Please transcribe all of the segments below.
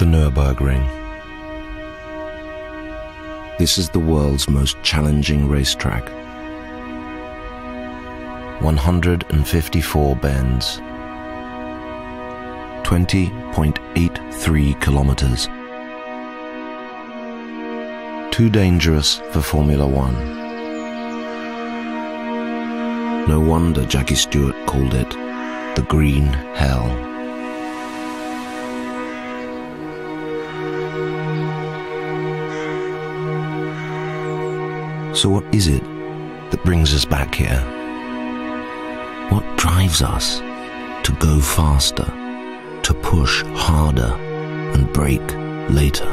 The Nürburgring. This is the world's most challenging racetrack. 154 bends, 20.83 kilometers. Too dangerous for Formula One. No wonder Jackie Stewart called it the Green Hell. So, what is it that brings us back here? What drives us to go faster, to push harder and brake later?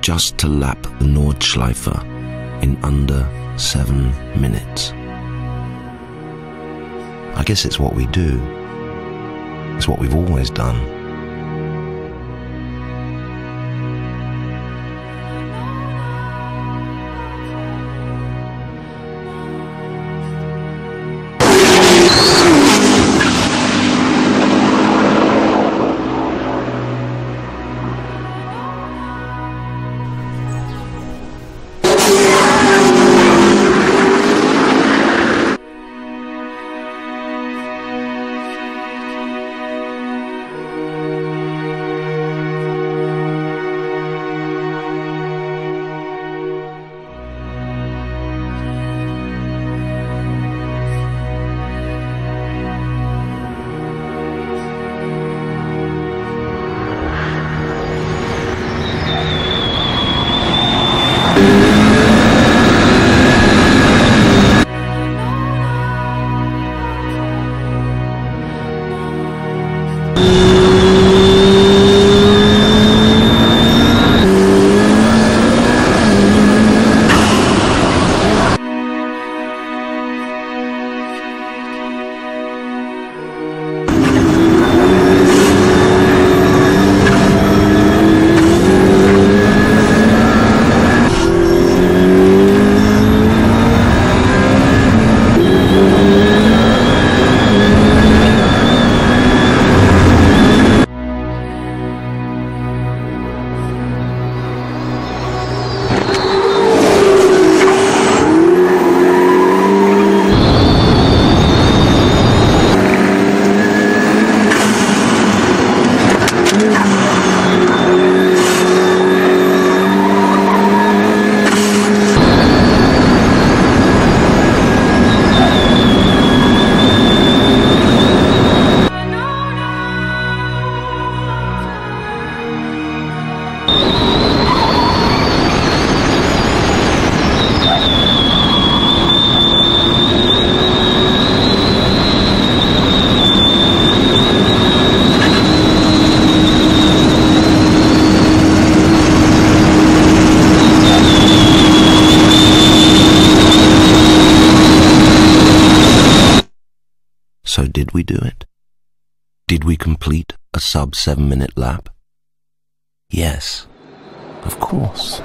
Just to lap the Nordschleife in under seven minutes. I guess it's what we do. It's what we've always done. So did we do it? Did we complete a sub seven minute lap? Yes, of course.